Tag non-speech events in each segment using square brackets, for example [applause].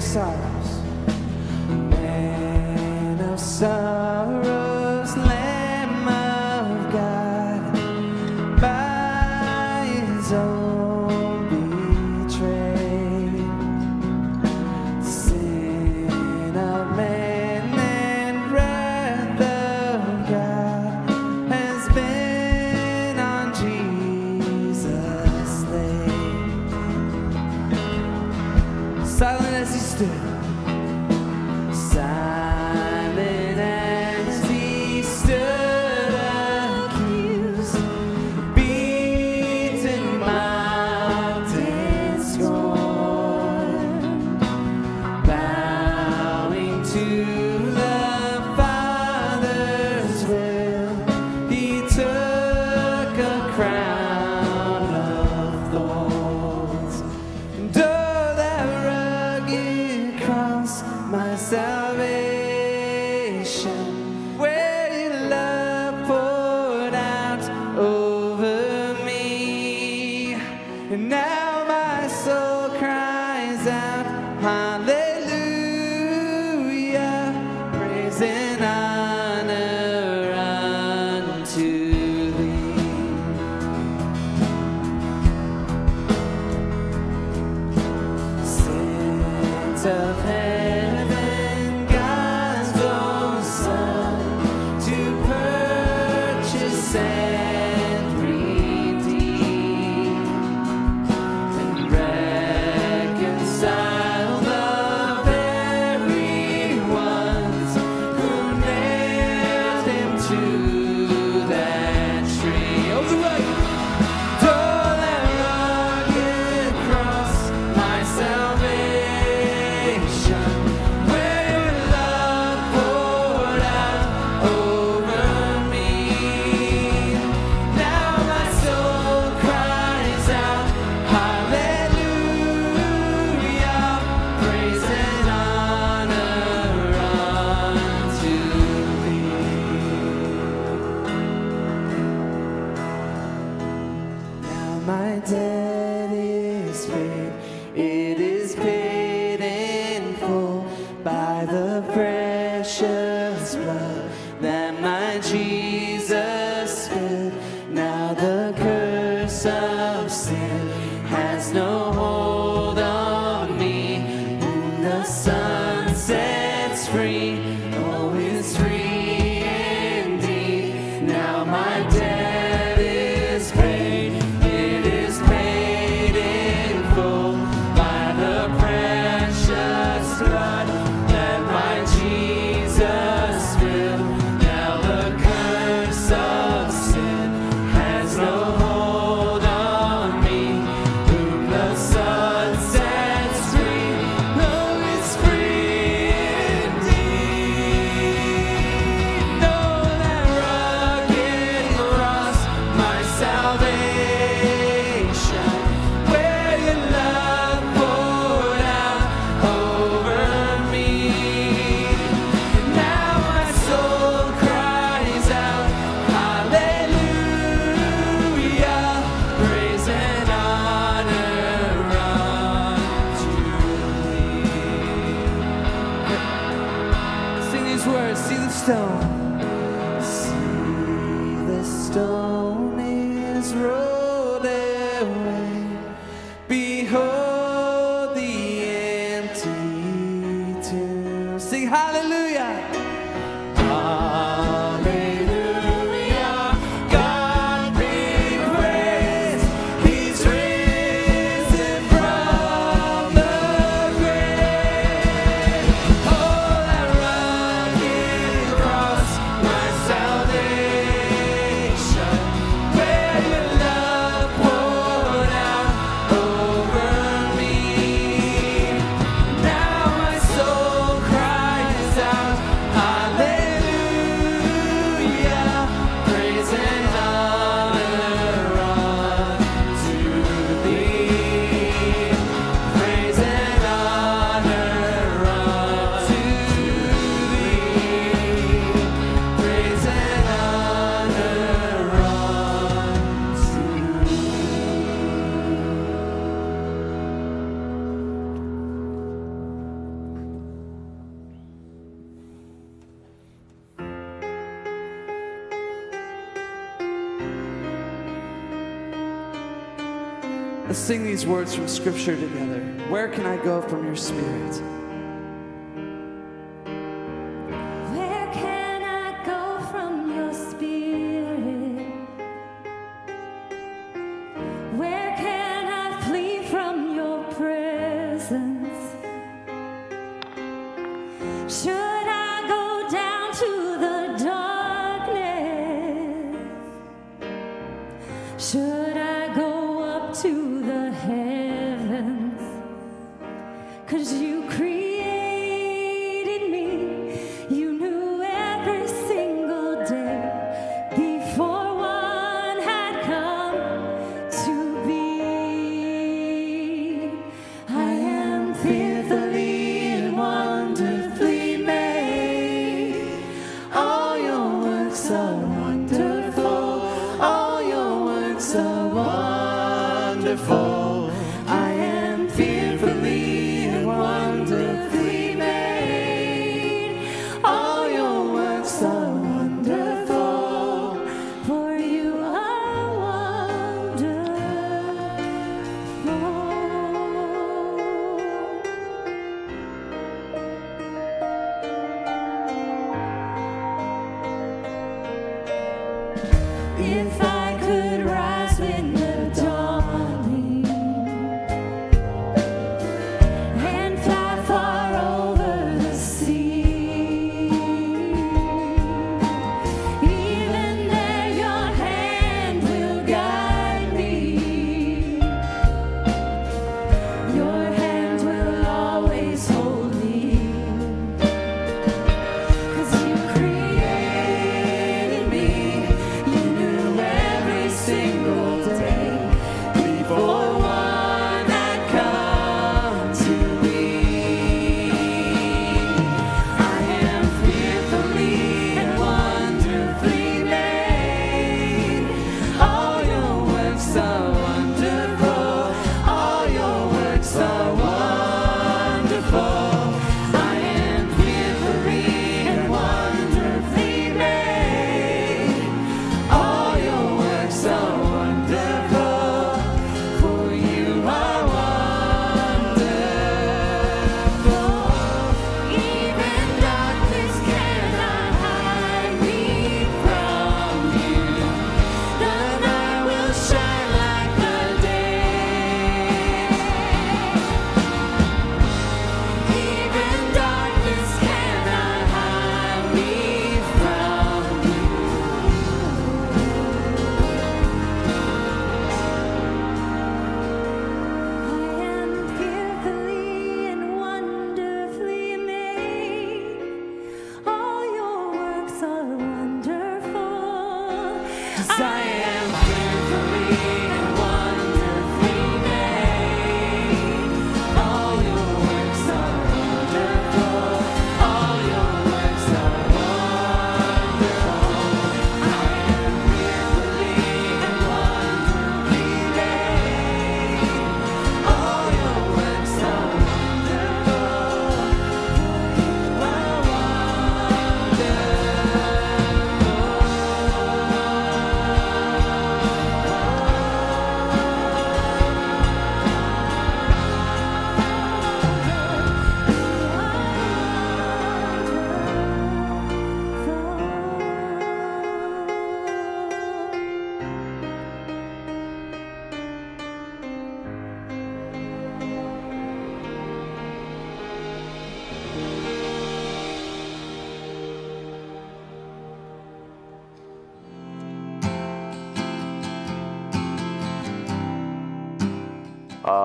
with Hallelujah, Let's sing these words from Scripture together. Where can I go from your Spirit? Wonderful. Wonderful. I am fearfully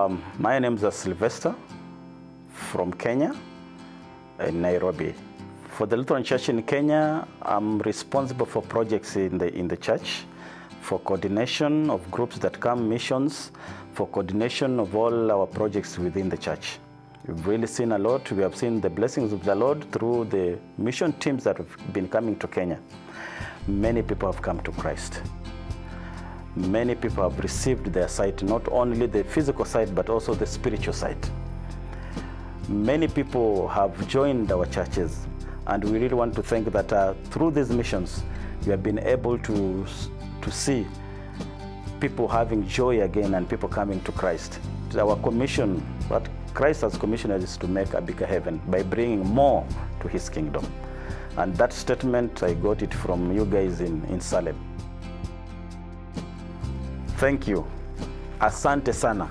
Um, my name is Sylvester from Kenya, in Nairobi. For the Lutheran Church in Kenya, I'm responsible for projects in the, in the church, for coordination of groups that come, missions, for coordination of all our projects within the church. We've really seen a lot. We have seen the blessings of the Lord through the mission teams that have been coming to Kenya. Many people have come to Christ many people have received their sight, not only the physical sight, but also the spiritual sight. Many people have joined our churches, and we really want to think that uh, through these missions, we have been able to, to see people having joy again and people coming to Christ. Our commission, what Christ has commissioned us is to make a bigger heaven by bringing more to his kingdom. And that statement, I got it from you guys in, in Salem. Thank you. Asante sana.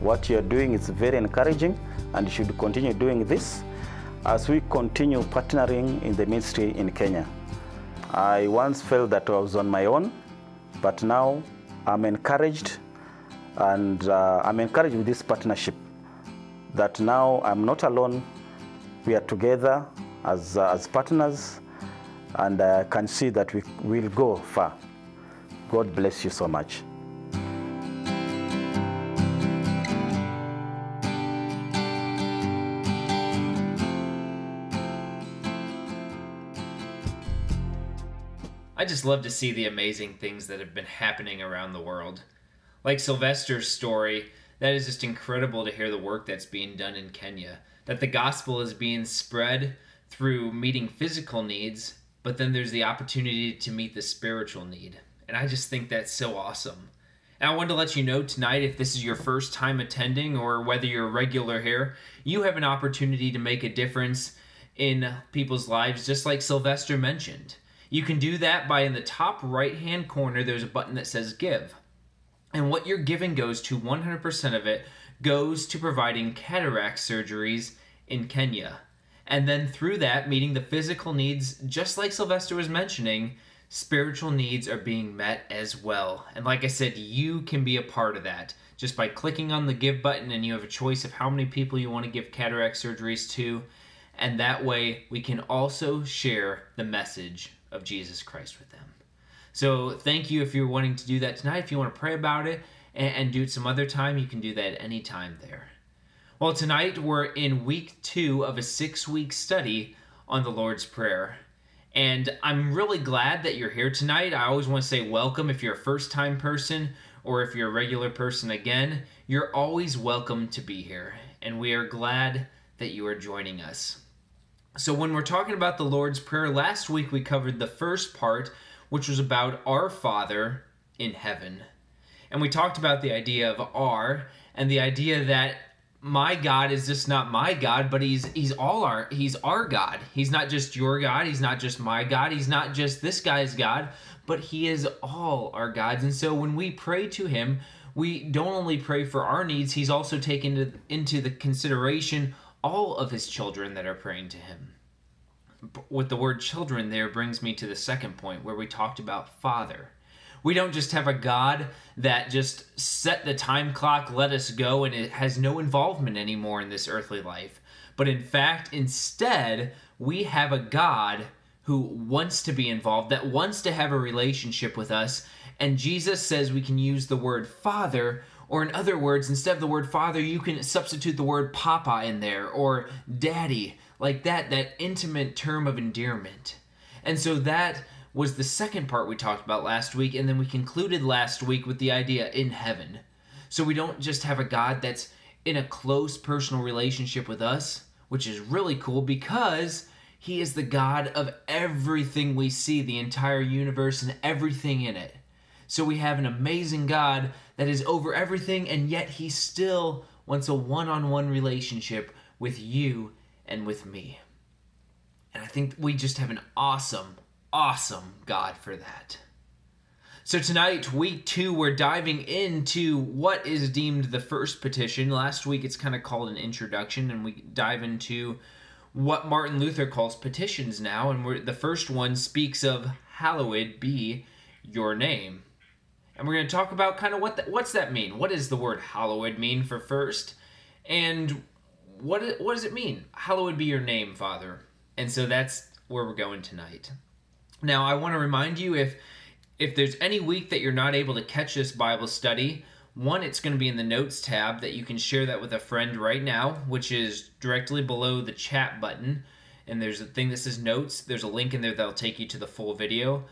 What you're doing is very encouraging and you should continue doing this as we continue partnering in the ministry in Kenya. I once felt that I was on my own, but now I'm encouraged and uh, I'm encouraged with this partnership that now I'm not alone. We are together as, uh, as partners and I uh, can see that we will go far. God bless you so much. I just love to see the amazing things that have been happening around the world. Like Sylvester's story, that is just incredible to hear the work that's being done in Kenya. That the gospel is being spread through meeting physical needs, but then there's the opportunity to meet the spiritual need. And I just think that's so awesome. And I wanted to let you know tonight if this is your first time attending or whether you're a regular here, you have an opportunity to make a difference in people's lives, just like Sylvester mentioned. You can do that by in the top right hand corner, there's a button that says Give. And what your giving goes to, 100% of it, goes to providing cataract surgeries in Kenya. And then through that, meeting the physical needs, just like Sylvester was mentioning, spiritual needs are being met as well. And like I said, you can be a part of that just by clicking on the give button, and you have a choice of how many people you want to give cataract surgeries to. And that way, we can also share the message of Jesus Christ with them. So, thank you if you're wanting to do that tonight. If you want to pray about it and, and do it some other time, you can do that anytime there. Well, tonight we're in week two of a six week study on the Lord's Prayer. And I'm really glad that you're here tonight. I always want to say welcome if you're a first time person or if you're a regular person again. You're always welcome to be here. And we are glad that you are joining us. So, when we're talking about the Lord's Prayer, last week we covered the first part, which was about our Father in heaven. And we talked about the idea of our and the idea that my God is just not my God, but he's he's all our he's our God. He's not just your God, he's not just my God, he's not just this guy's God, but he is all our gods. And so when we pray to him, we don't only pray for our needs, he's also taken into, into the consideration all of his children that are praying to him. With the word children there brings me to the second point where we talked about father. We don't just have a God that just set the time clock, let us go, and it has no involvement anymore in this earthly life. But in fact, instead, we have a God who wants to be involved, that wants to have a relationship with us. And Jesus says we can use the word Father, or in other words, instead of the word Father, you can substitute the word Papa in there, or Daddy, like that, that intimate term of endearment. And so that was the second part we talked about last week, and then we concluded last week with the idea in heaven. So we don't just have a God that's in a close personal relationship with us, which is really cool because he is the God of everything we see, the entire universe and everything in it. So we have an amazing God that is over everything, and yet he still wants a one on one relationship with you and with me. And I think we just have an awesome, awesome God for that. So, tonight, week two, we're diving into what is deemed the first petition. Last week, it's kind of called an introduction, and we dive into what Martin Luther calls petitions now. And the first one speaks of, Hallowed be your name. And we're going to talk about kind of what that, what's that mean? What does the word hallowed mean for first? And what, what does it mean? Hallowed be your name, Father. And so that's where we're going tonight. Now, I want to remind you if if there's any week that you're not able to catch this Bible study, one, it's going to be in the notes tab that you can share that with a friend right now, which is directly below the chat button. And there's a thing that says notes. There's a link in there that'll take you to the full video.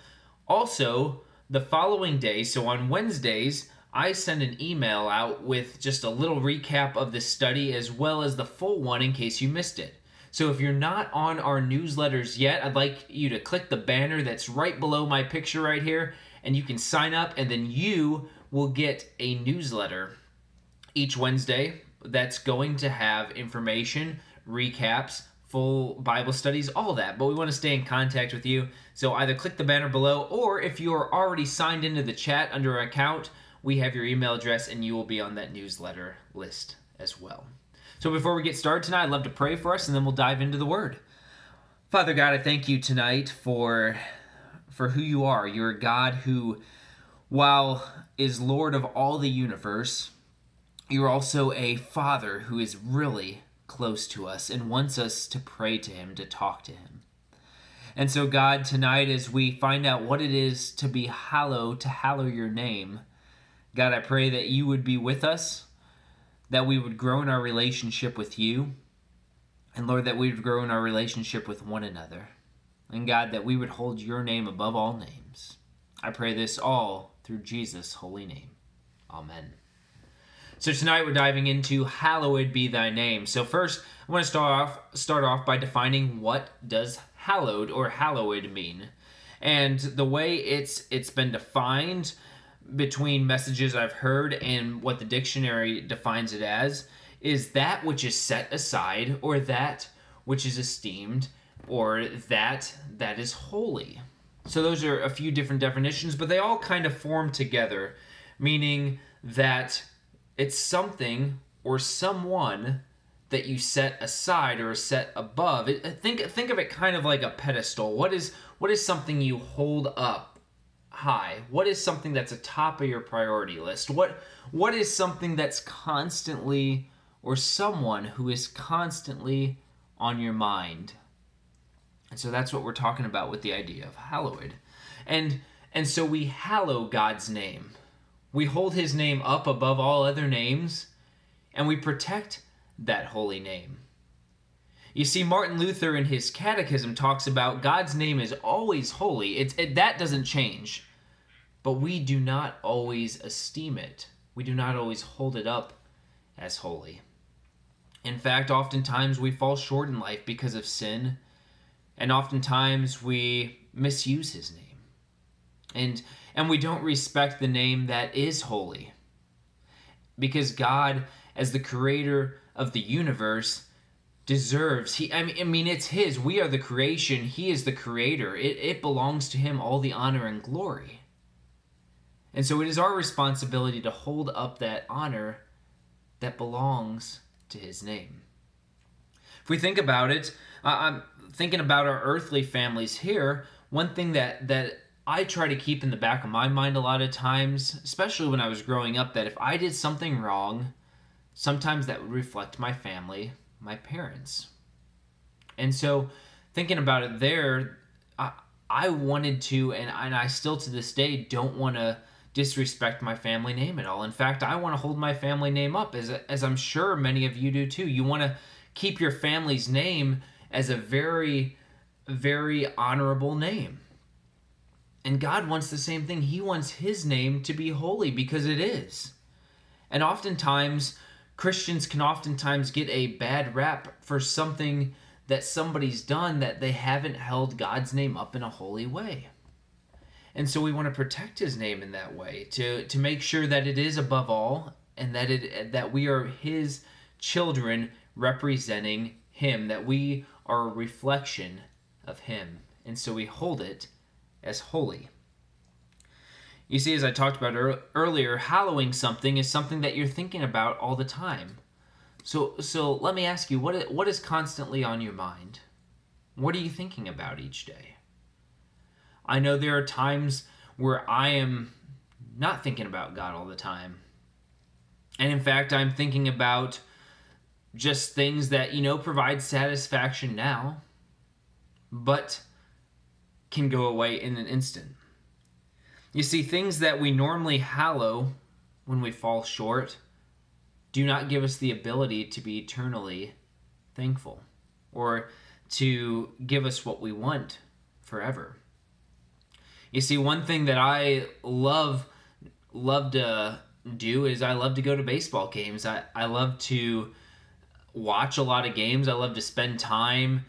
Also, the following day, so on Wednesdays, I send an email out with just a little recap of the study as well as the full one in case you missed it. So if you're not on our newsletters yet, I'd like you to click the banner that's right below my picture right here and you can sign up, and then you will get a newsletter each Wednesday that's going to have information, recaps, full Bible studies, all that. But we want to stay in contact with you. So either click the banner below, or if you are already signed into the chat under our account, we have your email address and you will be on that newsletter list as well. So before we get started tonight, I'd love to pray for us and then we'll dive into the word. Father God, I thank you tonight for for who you are. You're a God who while is Lord of all the universe, you're also a father who is really close to us and wants us to pray to him, to talk to him. And so, God, tonight, as we find out what it is to be hallowed, to hallow your name, God, I pray that you would be with us, that we would grow in our relationship with you, and Lord, that we would grow in our relationship with one another. And God, that we would hold your name above all names. I pray this all through Jesus' holy name. Amen. So tonight we're diving into hallowed be thy name. So first, I want to start off start off by defining what does hallowed or hallowed mean. And the way it's it's been defined between messages I've heard and what the dictionary defines it as is that which is set aside or that which is esteemed or that that is holy. So those are a few different definitions, but they all kind of form together, meaning that it's something or someone that you set aside or set above. It, think think of it kind of like a pedestal. What is what is something you hold up high? What is something that's atop of your priority list? What what is something that's constantly or someone who is constantly on your mind? And so that's what we're talking about with the idea of hallowed. And and so we hallow God's name. We hold his name up above all other names and we protect that holy name. You see, Martin Luther in his catechism talks about God's name is always holy. It's, it, that doesn't change. But we do not always esteem it, we do not always hold it up as holy. In fact, oftentimes we fall short in life because of sin, and oftentimes we misuse his name. And, and we don't respect the name that is holy. Because God, as the creator of the universe deserves he I mean, I mean it's his we are the creation he is the creator it, it belongs to him all the honor and glory and so it is our responsibility to hold up that honor that belongs to his name if we think about it i'm thinking about our earthly families here one thing that that i try to keep in the back of my mind a lot of times especially when i was growing up that if i did something wrong sometimes that would reflect my family, my parents. And so, thinking about it there, I, I wanted to, and, and I still to this day don't want to disrespect my family name at all. In fact, I want to hold my family name up, as, as I'm sure many of you do too. You want to keep your family's name as a very, very honorable name. And God wants the same thing. He wants His name to be holy because it is. And oftentimes, Christians can oftentimes get a bad rap for something that somebody's done that they haven't held God's name up in a holy way. And so we want to protect his name in that way to to make sure that it is above all and that it that we are his children representing him that we are a reflection of him. And so we hold it as holy. You see, as I talked about er- earlier, hallowing something is something that you're thinking about all the time. So, so let me ask you, what what is constantly on your mind? What are you thinking about each day? I know there are times where I am not thinking about God all the time. And in fact, I'm thinking about just things that, you know, provide satisfaction now, but can go away in an instant. You see, things that we normally hallow when we fall short do not give us the ability to be eternally thankful or to give us what we want forever. You see, one thing that I love love to do is I love to go to baseball games. I, I love to watch a lot of games. I love to spend time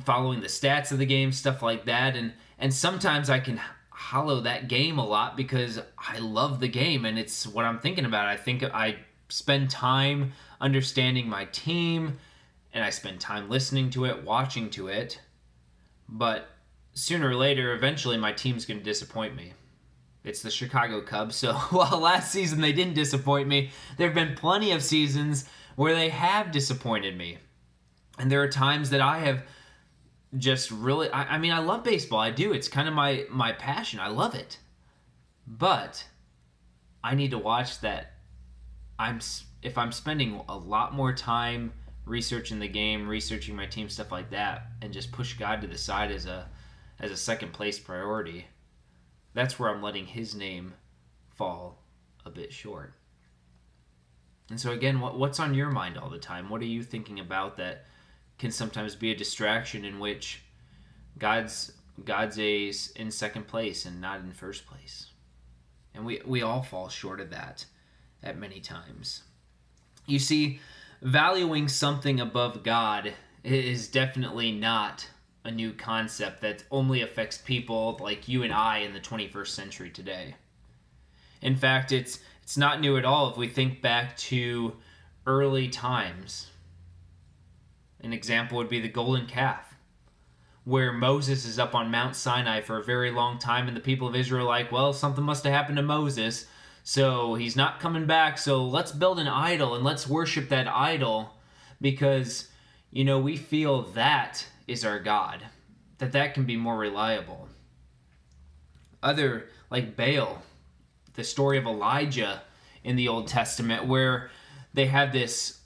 following the stats of the game, stuff like that. And and sometimes I can hollow that game a lot because I love the game and it's what I'm thinking about. I think I spend time understanding my team and I spend time listening to it, watching to it. But sooner or later, eventually, my team's going to disappoint me. It's the Chicago Cubs. So [laughs] while last season they didn't disappoint me, there have been plenty of seasons where they have disappointed me. And there are times that I have just really I, I mean I love baseball. I do. It's kind of my my passion. I love it. But I need to watch that I'm if I'm spending a lot more time researching the game, researching my team, stuff like that, and just push God to the side as a as a second place priority, that's where I'm letting His name fall a bit short. And so again, what, what's on your mind all the time? What are you thinking about that can sometimes be a distraction in which God's God's a in second place and not in first place, and we we all fall short of that at many times. You see, valuing something above God is definitely not a new concept that only affects people like you and I in the 21st century today. In fact, it's it's not new at all if we think back to early times. An example would be the golden calf, where Moses is up on Mount Sinai for a very long time, and the people of Israel are like, well, something must have happened to Moses. So he's not coming back. So let's build an idol and let's worship that idol because, you know, we feel that is our God, that that can be more reliable. Other, like Baal, the story of Elijah in the Old Testament, where they have this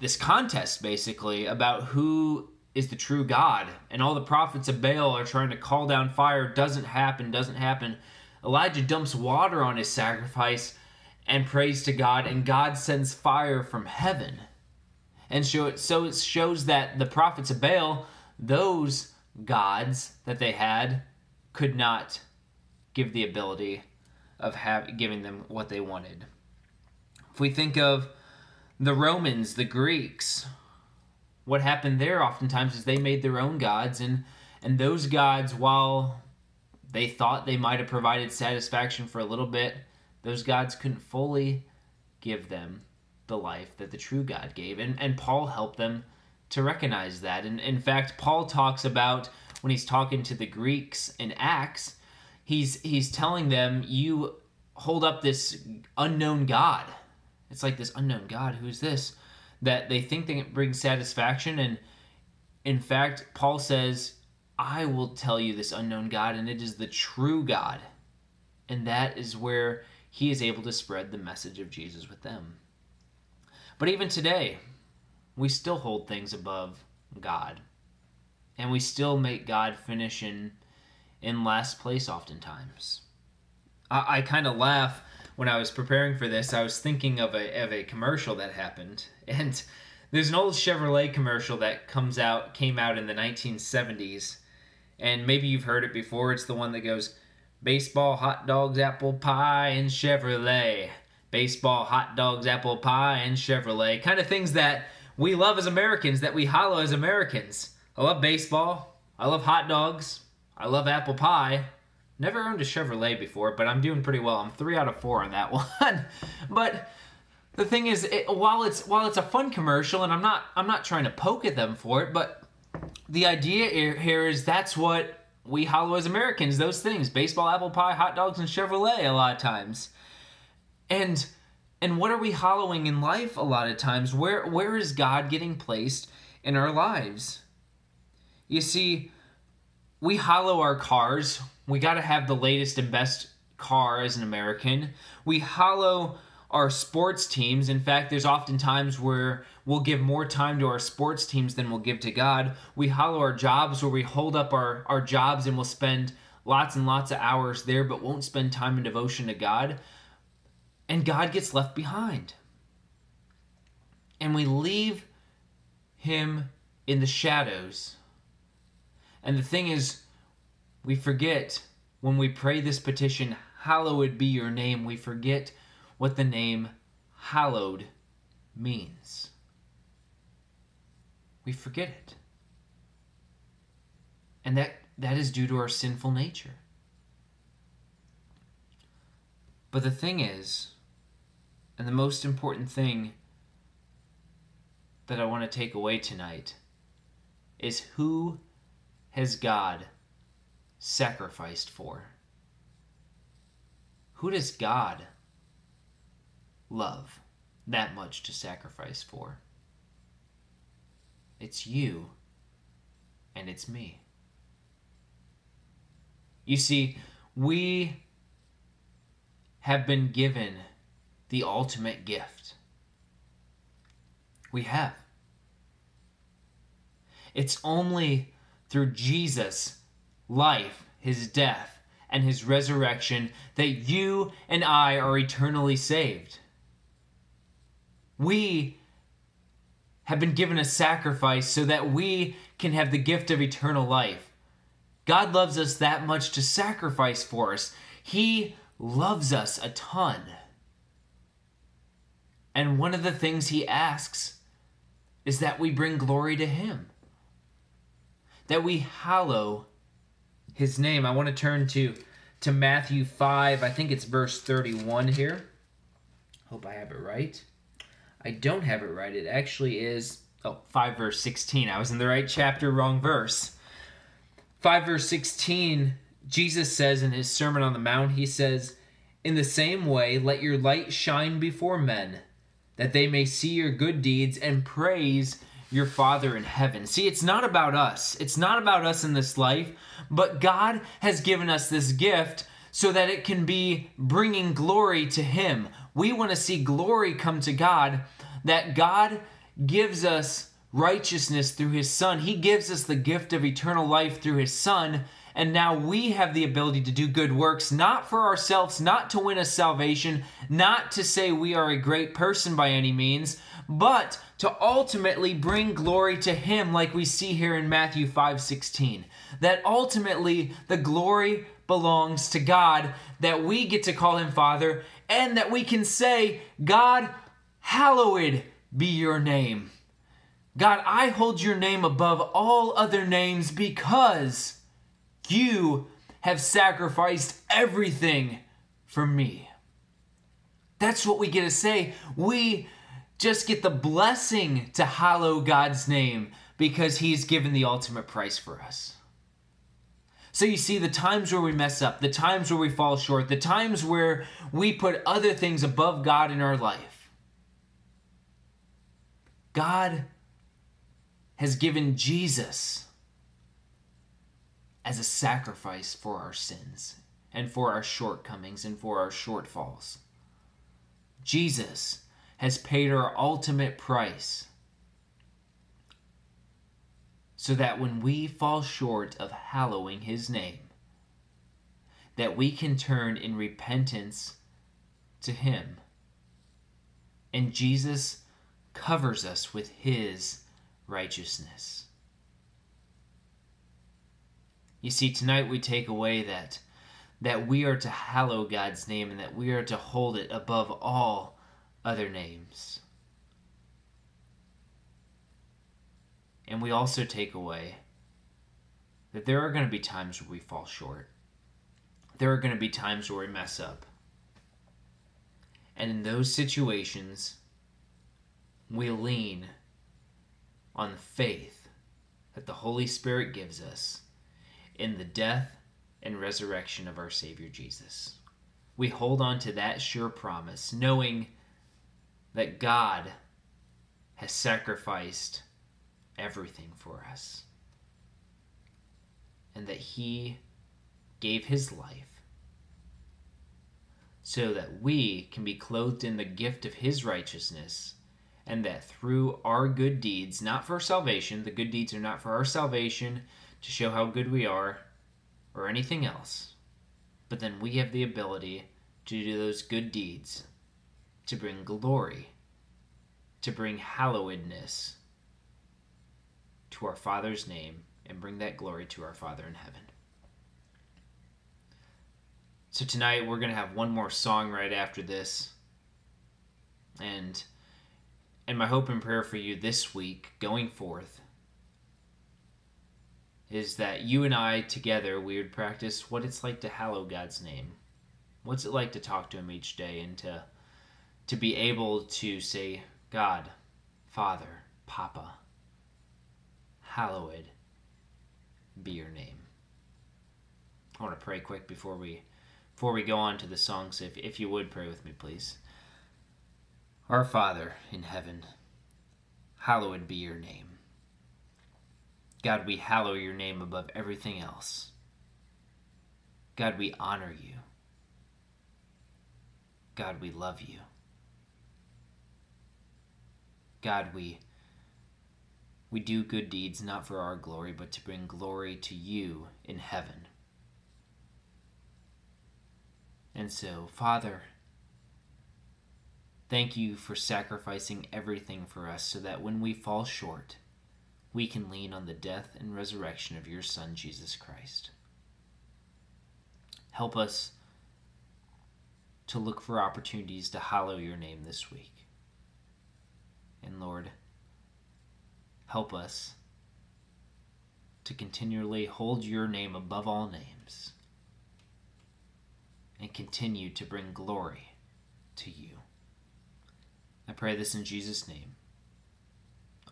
this contest basically about who is the true God, and all the prophets of Baal are trying to call down fire. Doesn't happen. Doesn't happen. Elijah dumps water on his sacrifice and prays to God, and God sends fire from heaven. And so, it, so it shows that the prophets of Baal, those gods that they had, could not give the ability of have, giving them what they wanted. If we think of the Romans, the Greeks, what happened there oftentimes is they made their own gods, and, and those gods, while they thought they might have provided satisfaction for a little bit. Those gods couldn't fully give them the life that the true God gave. And, and Paul helped them to recognize that. And in fact, Paul talks about when he's talking to the Greeks in Acts, he's he's telling them, You hold up this unknown God. It's like this unknown God, who's this? That they think they can bring satisfaction and in fact, Paul says I will tell you this unknown God, and it is the true God. And that is where he is able to spread the message of Jesus with them. But even today, we still hold things above God. And we still make God finish in, in last place oftentimes. I, I kind of laugh when I was preparing for this. I was thinking of a, of a commercial that happened. [laughs] And there's an old Chevrolet commercial that comes out came out in the 1970s and maybe you've heard it before. It's the one that goes baseball, hot dogs, apple pie, and Chevrolet. Baseball, hot dogs, apple pie, and Chevrolet. Kind of things that we love as Americans, that we hollow as Americans. I love baseball. I love hot dogs. I love apple pie. Never owned a Chevrolet before, but I'm doing pretty well. I'm three out of four on that [laughs] one. but the thing is, it, while it's while it's a fun commercial, and I'm not I'm not trying to poke at them for it, but the idea here is that's what we hollow as Americans, those things baseball, apple pie, hot dogs, and Chevrolet a lot of times. And and what are we hollowing in life a lot of times? Where where is God getting placed in our lives? You see, we hollow our cars. We got to have the latest and best car as an American. We hollow our sports teams. In fact, there's often times where we'll give more time to our sports teams than we'll give to God. We hollow our jobs where we hold up our, our jobs and we'll spend lots and lots of hours there, but won't spend time in devotion to God. And God gets left behind. And we leave him in the shadows. And the thing is, we forget when we pray this petition, Hallowed be your name, we forget what the name hallowed means. We forget it. And that, that is due to our sinful nature. But the thing is, and the most important thing that I want to take away tonight is who has God sacrificed for? Who does God love that much to sacrifice for? It's you and it's me. You see, we have been given the ultimate gift. We have. It's only through Jesus' life, his death, and his resurrection that you and I are eternally saved. We have been given a sacrifice so that we can have the gift of eternal life. God loves us that much to sacrifice for us. He loves us a ton. And one of the things He asks is that we bring glory to Him, that we hallow His name. I want to turn to, to Matthew 5, I think it's verse 31 here. Hope I have it right. I don't have it right. It actually is, oh, 5 verse 16. I was in the right chapter, wrong verse. 5 verse 16, Jesus says in his Sermon on the Mount, he says, In the same way, let your light shine before men, that they may see your good deeds and praise your Father in heaven. See, it's not about us. It's not about us in this life, but God has given us this gift so that it can be bringing glory to Him. We want to see glory come to God, that God gives us righteousness through his Son. He gives us the gift of eternal life through his Son. And now we have the ability to do good works, not for ourselves, not to win us salvation, not to say we are a great person by any means, but to ultimately bring glory to him like we see here in Matthew 5:16. That ultimately the glory belongs to God, that we get to call him Father, and that we can say, God, hallowed be your name. God, I hold your name above all other names because you have sacrificed everything for me. That's what we get to say. We just get the blessing to hallow God's name because He's given the ultimate price for us. So you see, the times where we mess up, the times where we fall short, the times where we put other things above God in our life, God has given Jesus as a sacrifice for our sins and for our shortcomings and for our shortfalls. Jesus has paid our ultimate price so that when we fall short of hallowing his name that we can turn in repentance to him and Jesus covers us with his righteousness. You see, tonight we take away that that we are to hallow God's name and that we are to hold it above all other names. And we also take away that there are going to be times where we fall short. There are going to be times where we mess up. And in those situations, we lean on the faith that the Holy Spirit gives us in the death and resurrection of our Savior Jesus. We hold on to that sure promise, knowing that God has sacrificed everything for us and that He gave His life so that we can be clothed in the gift of His righteousness and that through our good deeds, not for salvation, the good deeds are not for our salvation to show how good we are or anything else, but then we have the ability to do those good deeds to bring glory, to bring hallowedness to our Father's name and bring that glory to our Father in heaven. So tonight we're going to have one more song right after this. And and my hope and prayer for you this week, going forth, is that you and I together we would practice what it's like to hallow God's name. What's it like to talk to him each day and to to be able to say, God, Father, Papa, hallowed be your name. I want to pray quick before we before we go on to the songs. If if you would pray with me, please. Our Father in heaven, hallowed be your name. God, we hallow your name above everything else. God, we honor you. God, we love you. God, we we do good deeds not for our glory, but to bring glory to you in heaven. And so, Father, thank you for sacrificing everything for us so that when we fall short, we can lean on the death and resurrection of your Son, Jesus Christ. Help us to look for opportunities to hallow your name this week. And Lord, help us to continually hold your name above all names and continue to bring glory to you. I pray this in Jesus' name.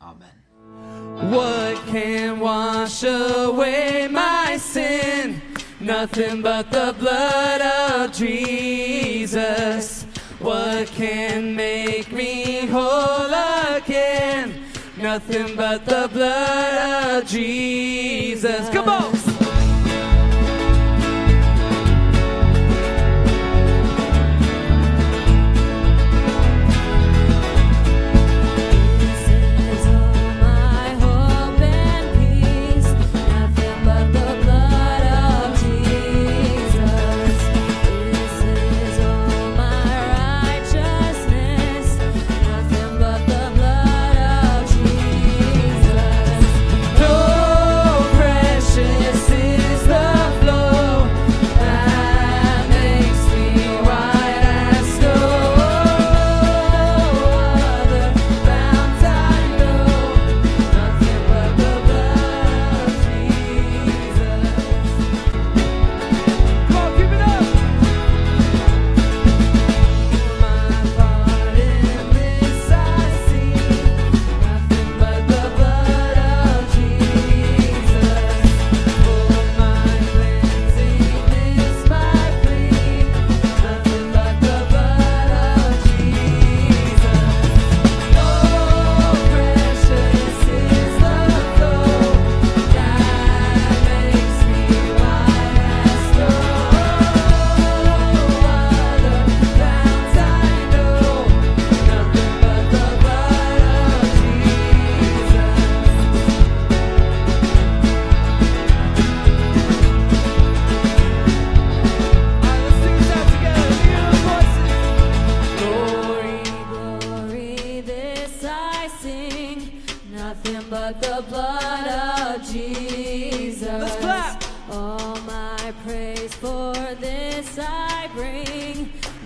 Amen. What can wash away my sin? Nothing but the blood of Jesus. What can make me whole again? Nothing but the blood of Jesus. Come on.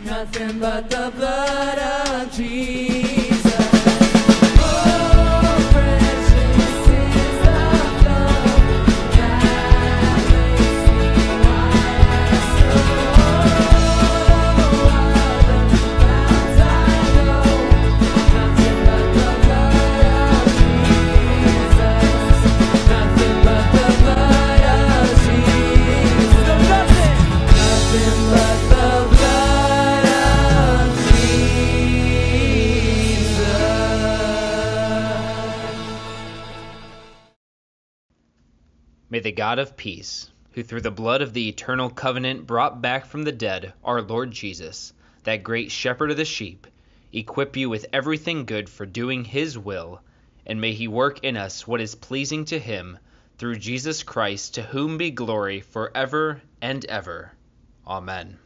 Nothing but the blood of Jesus. The God of peace, who through the blood of the eternal covenant brought back from the dead our Lord Jesus, that great shepherd of the sheep, equip you with everything good for doing his will, and may he work in us what is pleasing to him, through Jesus Christ, to whom be glory forever and ever. Amen.